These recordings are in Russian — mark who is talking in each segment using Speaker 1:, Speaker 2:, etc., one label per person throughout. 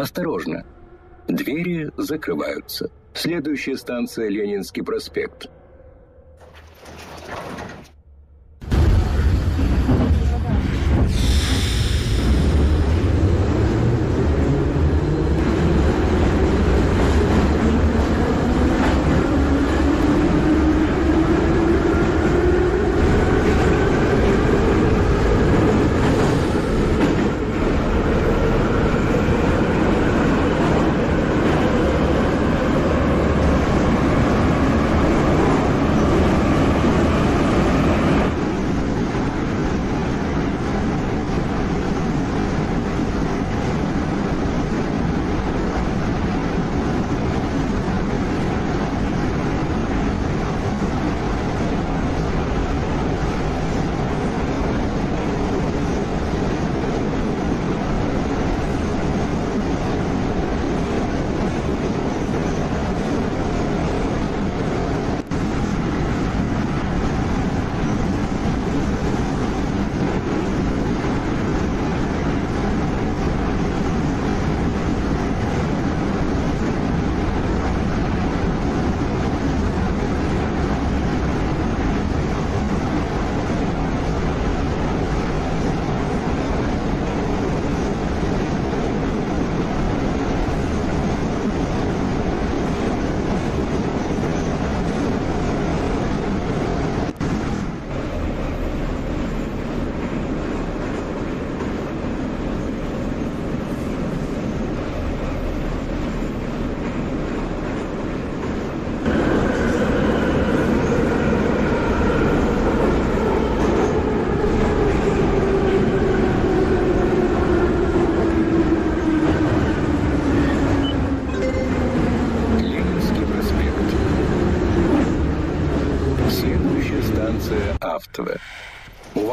Speaker 1: Осторожно! Двери закрываются. Следующая станция Ленинский проспект.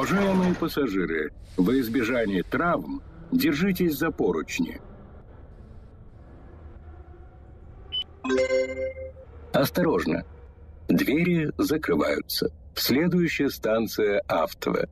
Speaker 1: Уважаемые пассажиры, во избежание травм держитесь за поручни. Осторожно! Двери закрываются. Следующая станция Автовая.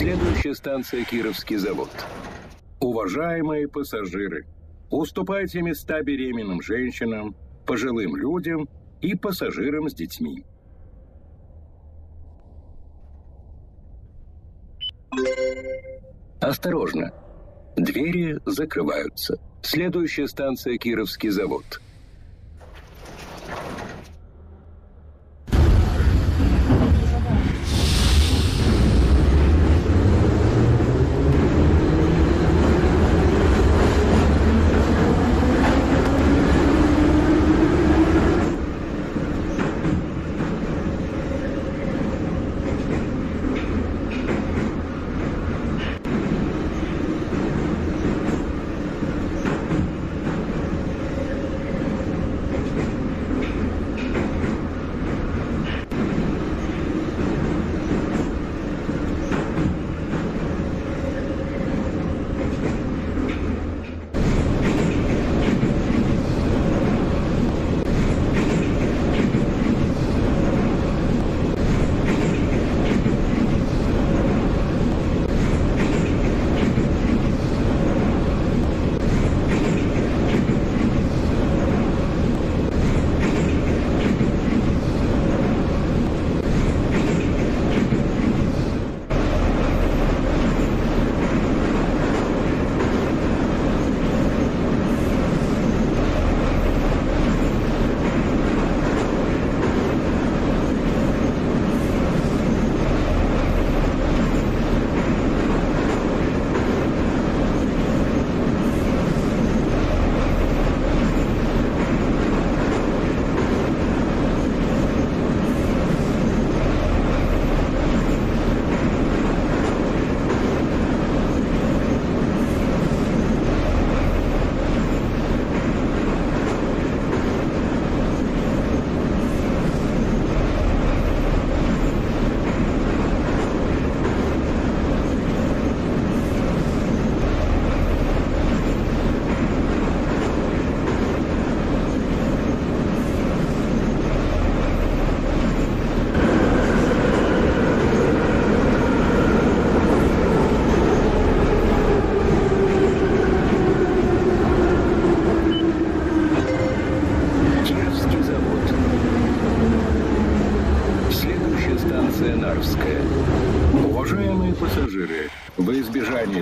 Speaker 1: Следующая станция Кировский завод. Уважаемые пассажиры, уступайте места беременным женщинам, пожилым людям и пассажирам с детьми. Осторожно! Двери закрываются. Следующая станция Кировский завод.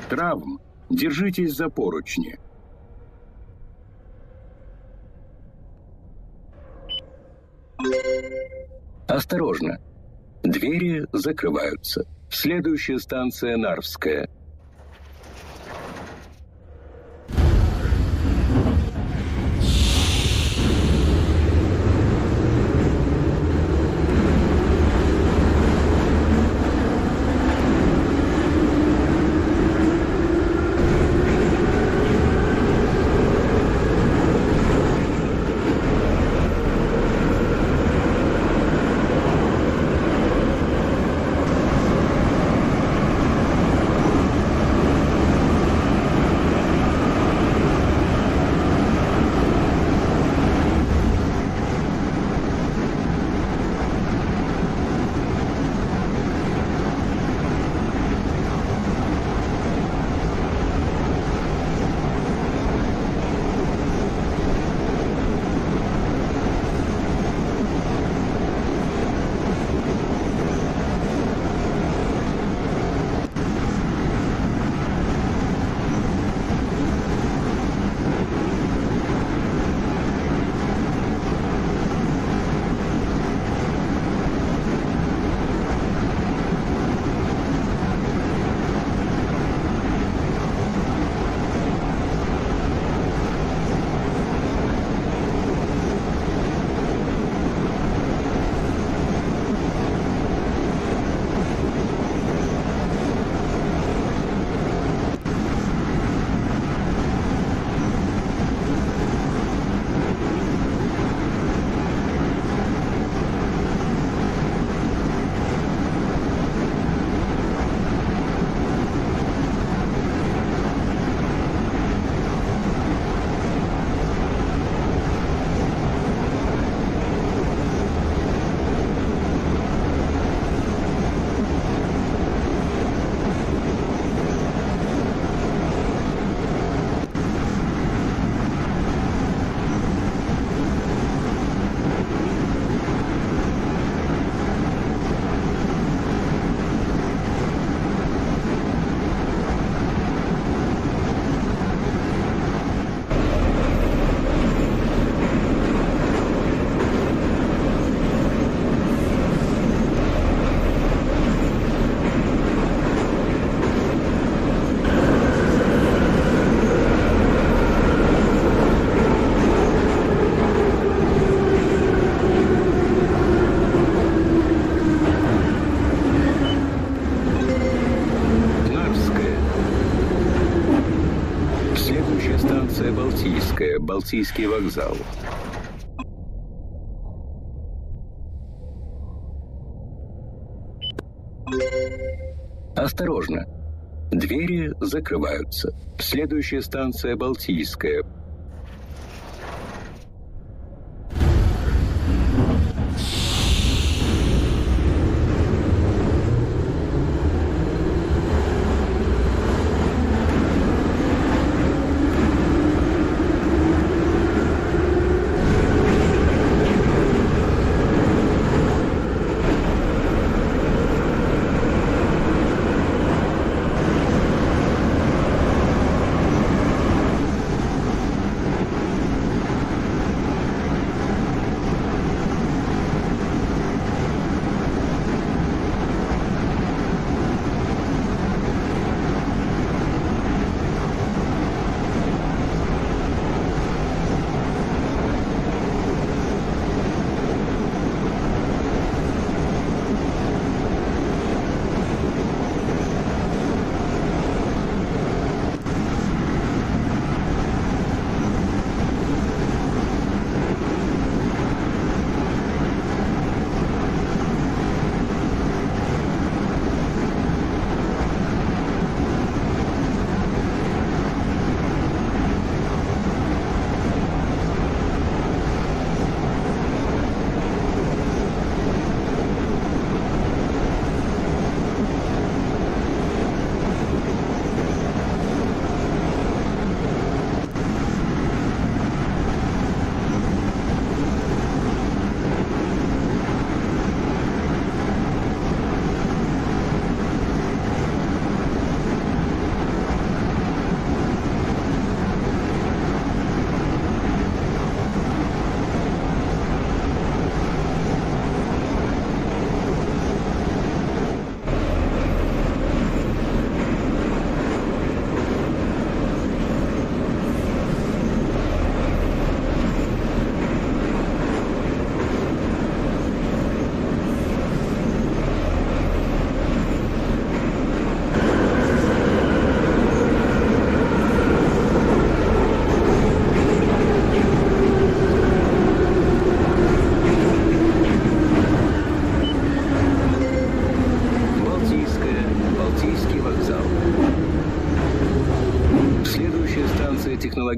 Speaker 1: Травм держитесь за поручни. Осторожно! Двери закрываются. Следующая станция Нарвская. Балтийский вокзал. Осторожно! Двери закрываются. Следующая станция Балтийская.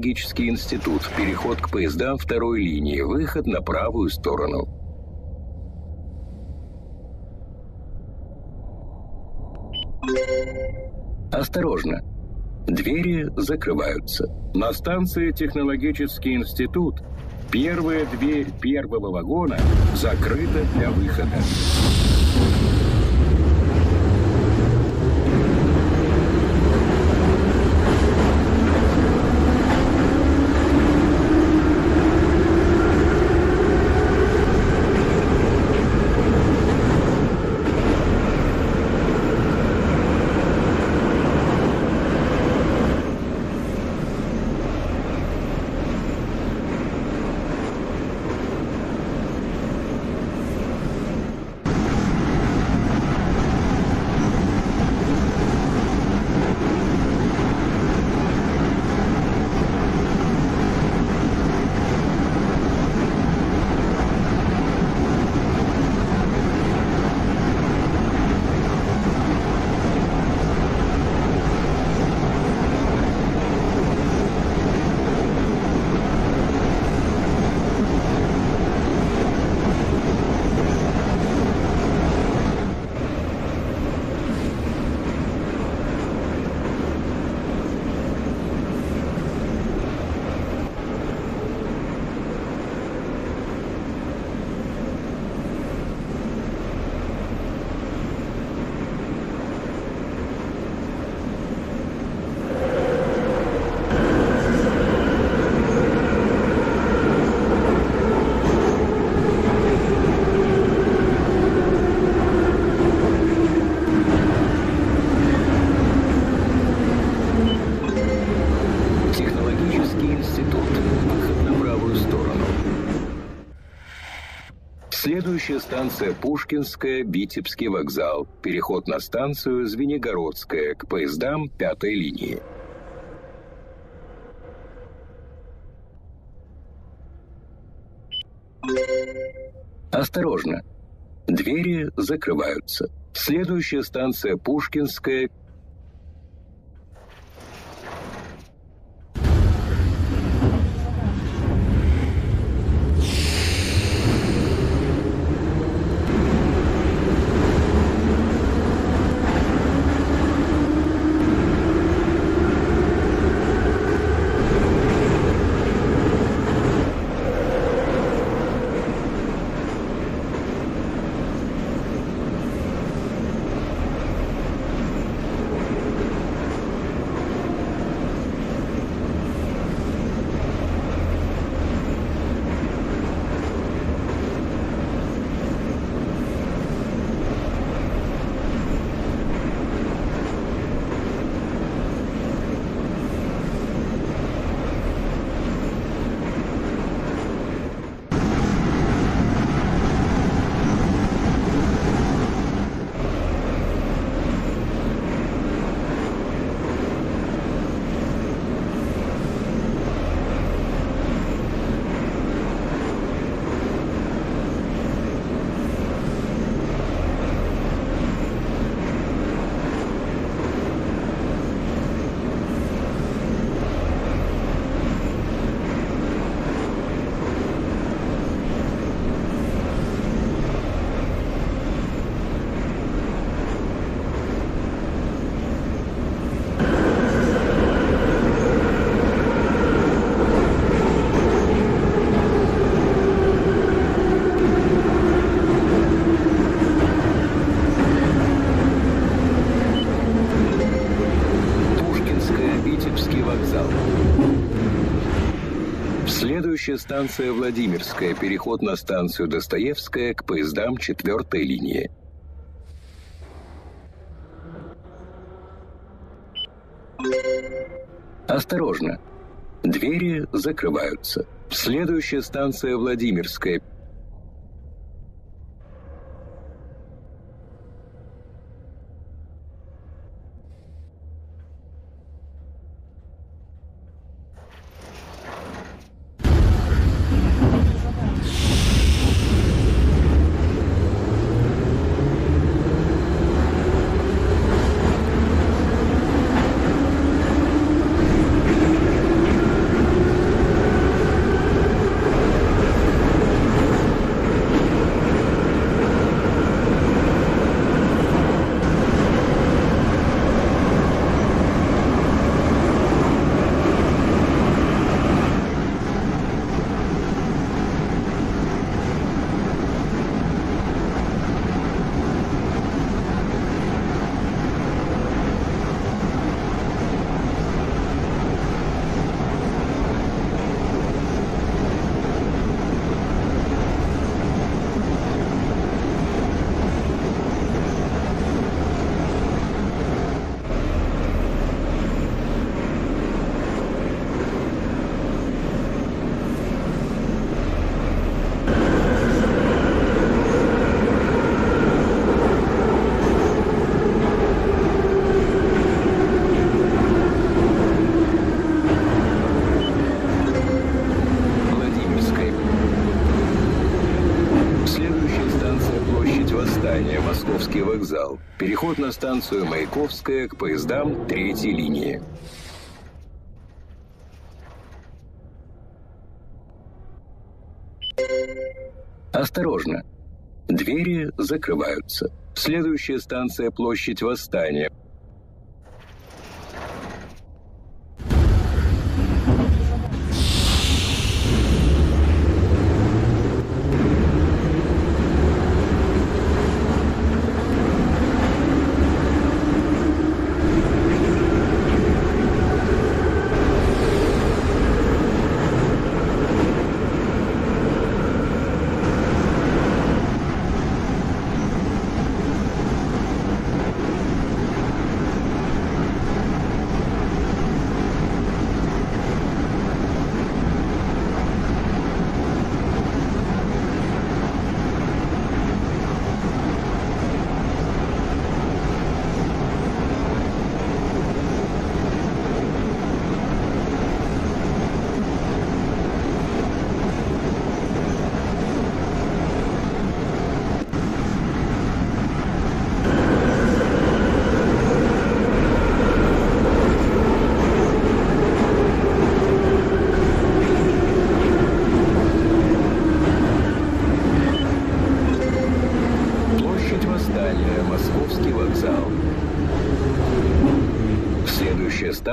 Speaker 1: Технологический институт. Переход к поездам второй линии. Выход на правую сторону. Осторожно! Двери закрываются. На станции Технологический институт первая дверь первого вагона закрыта для выхода. Следующая станция Пушкинская, Витебский вокзал. Переход на станцию Звенигородская к поездам пятой линии. Осторожно! Двери закрываются. Следующая станция Пушкинская, Следующая станция Владимирская. Переход на станцию Достоевская к поездам четвертой линии. Осторожно! Двери закрываются. Следующая станция Владимирская. Владимирская. Следующая станция Площадь Восстания, Московский вокзал. Переход на станцию Маяковская к поездам третьей линии. Осторожно! Двери закрываются. Следующая станция Площадь Восстания.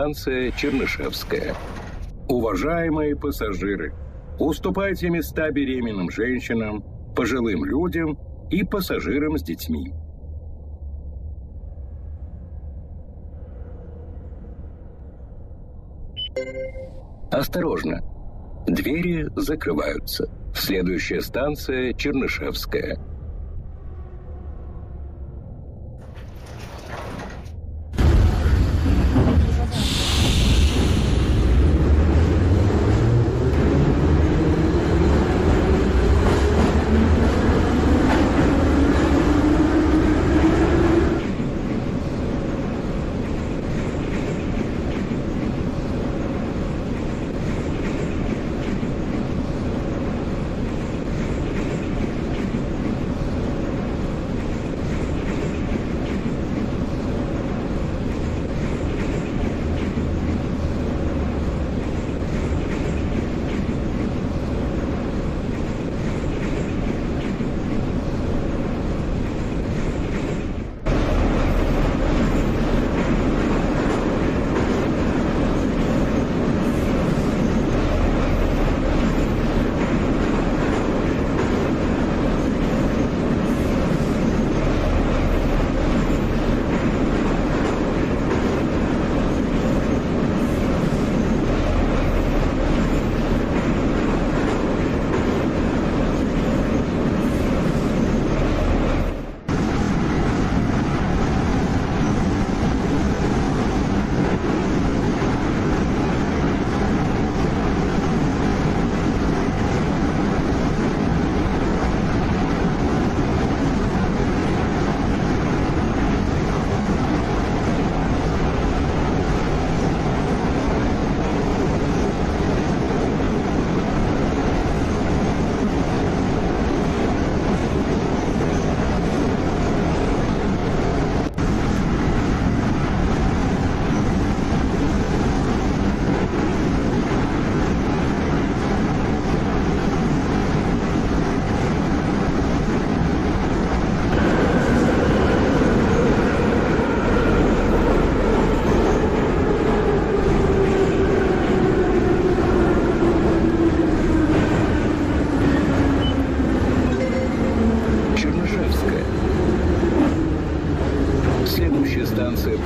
Speaker 1: Станция Чернышевская. Уважаемые пассажиры, уступайте места беременным женщинам, пожилым людям и пассажирам с детьми. Осторожно! Двери закрываются. Следующая станция Чернышевская.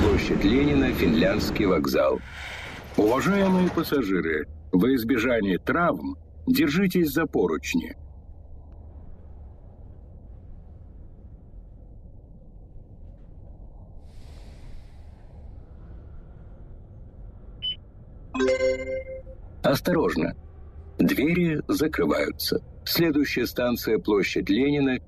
Speaker 1: Площадь Ленина, Финляндский вокзал. Уважаемые пассажиры, во избежание травм держитесь за поручни. Осторожно! Двери закрываются. Следующая станция площадь Ленина,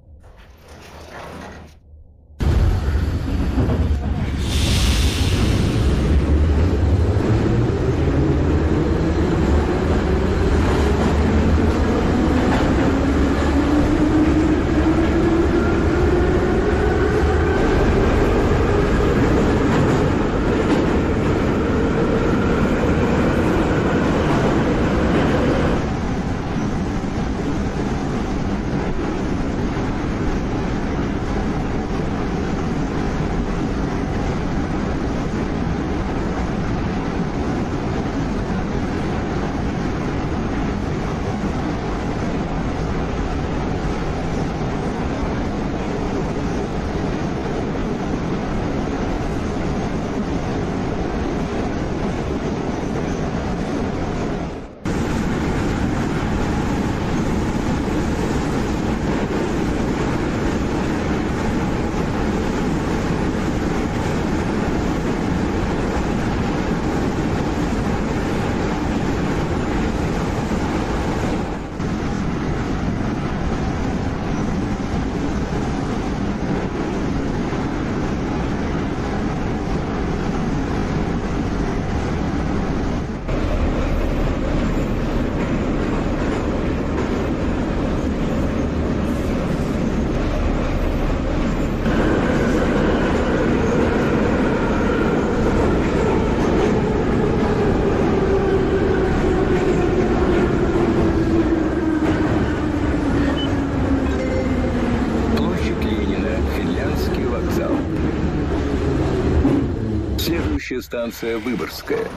Speaker 1: станция Выборгская.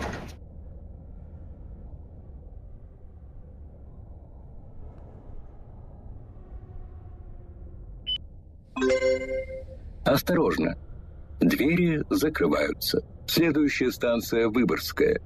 Speaker 1: Осторожно. Двери закрываются. Следующая станция Выборгская.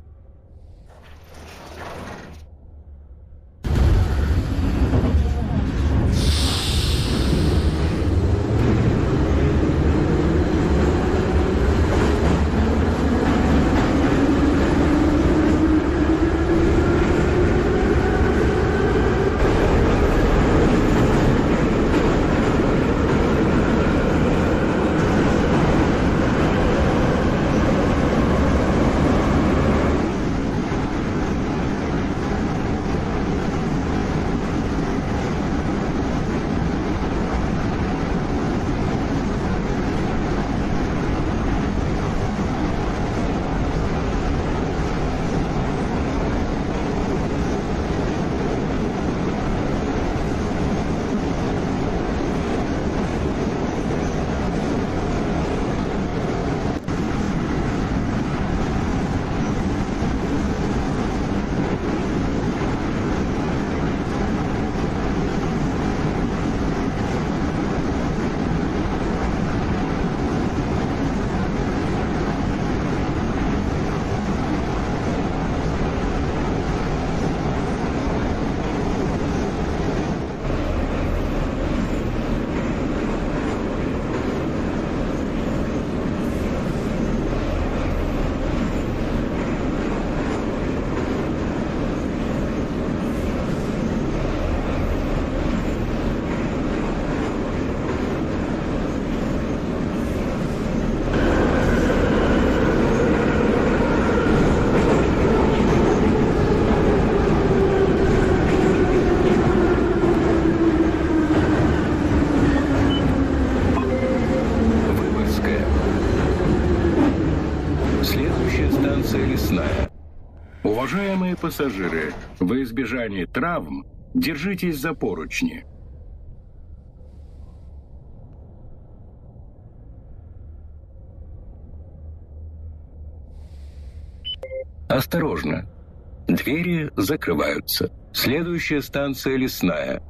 Speaker 2: Пассажиры, во избежание травм держитесь за поручни.
Speaker 1: Осторожно. Двери закрываются. Следующая станция Лесная.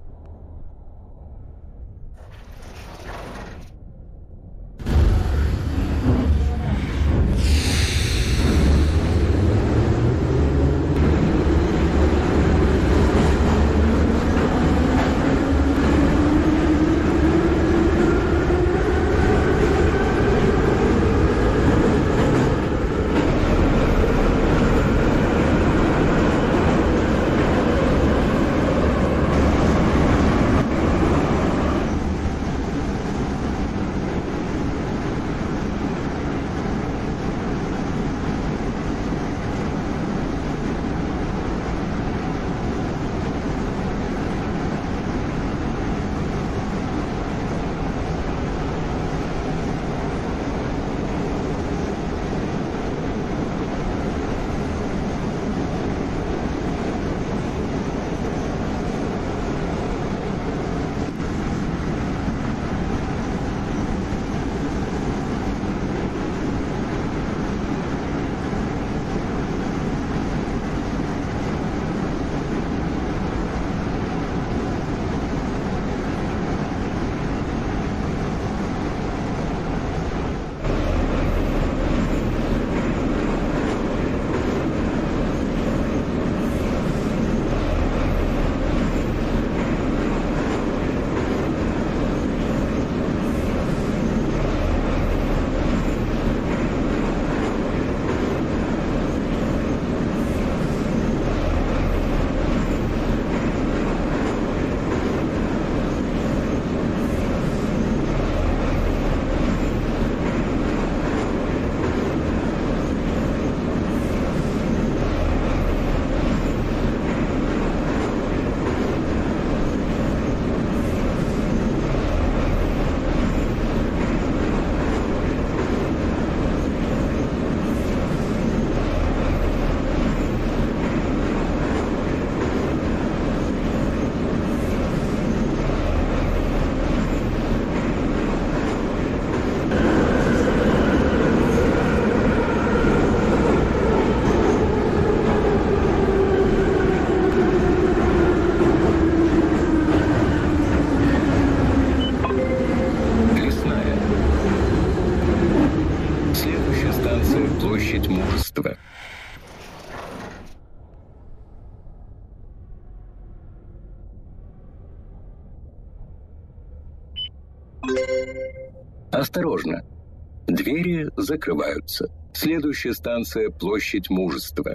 Speaker 1: Осторожно! Двери закрываются. Следующая станция – площадь мужества.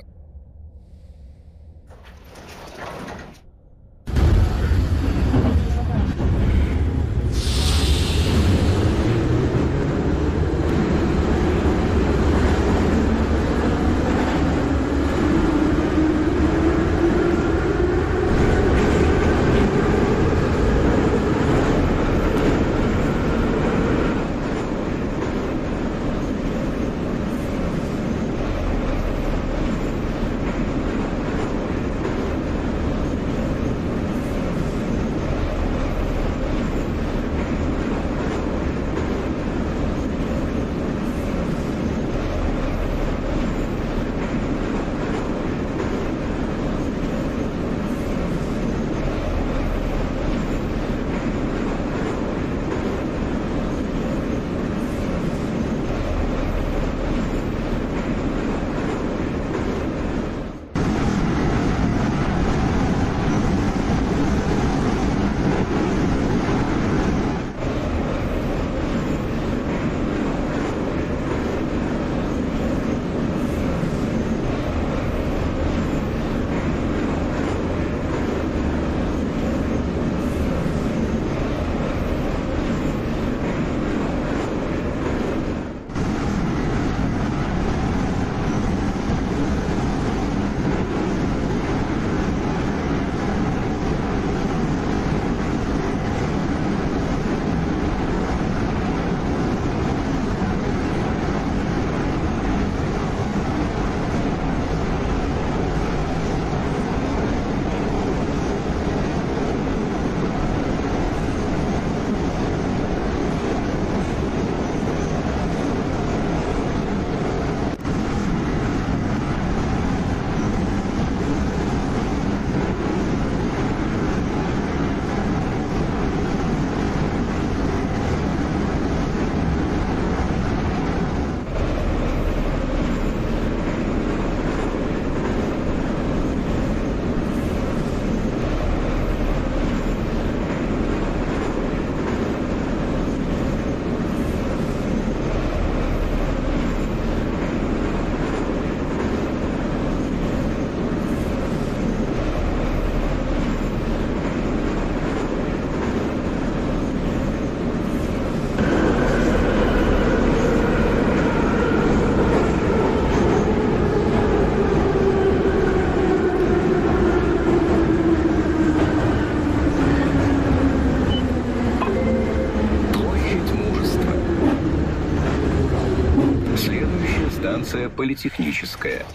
Speaker 1: Станция политехническая.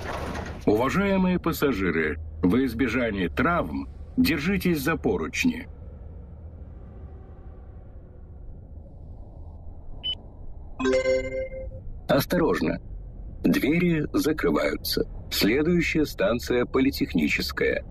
Speaker 2: Уважаемые пассажиры, во избежание травм держитесь за поручни.
Speaker 1: Осторожно! Двери закрываются. Следующая станция политехническая.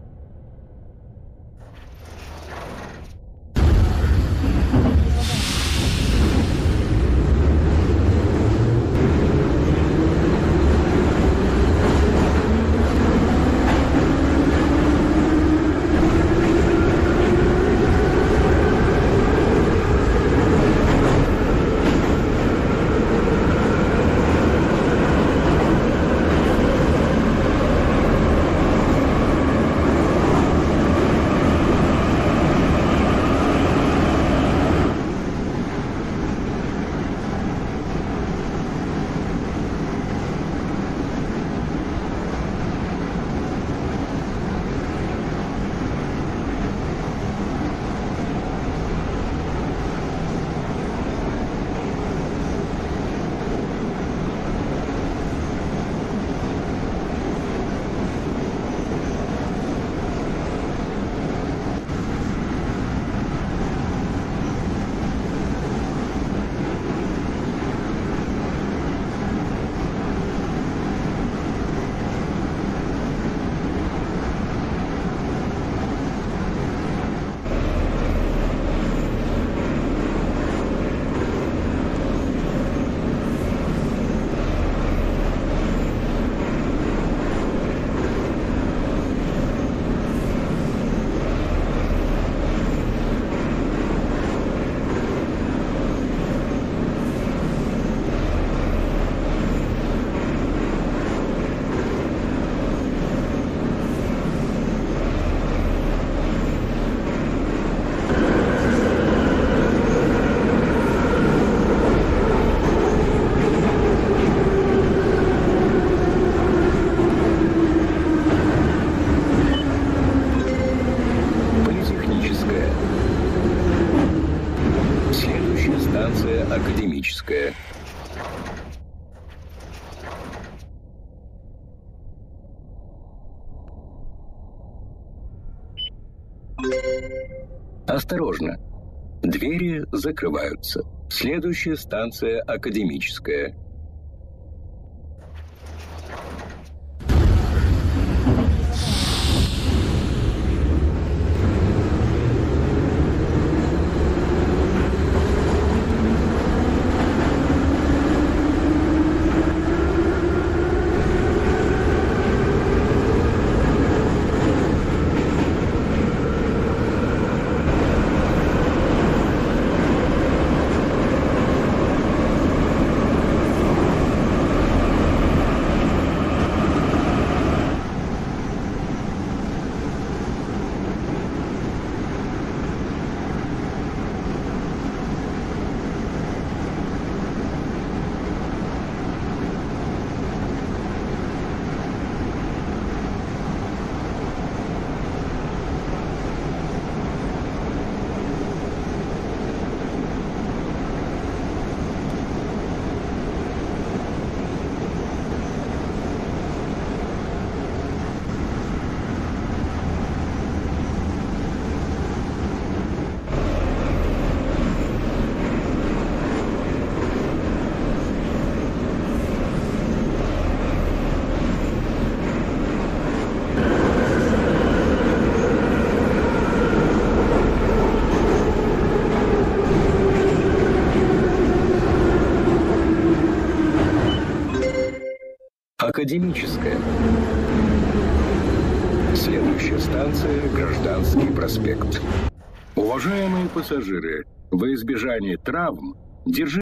Speaker 1: Осторожно! Двери закрываются. Следующая станция Академическая. Академическая. Следующая станция – Гражданский проспект.
Speaker 2: Уважаемые пассажиры, во избежание травм держите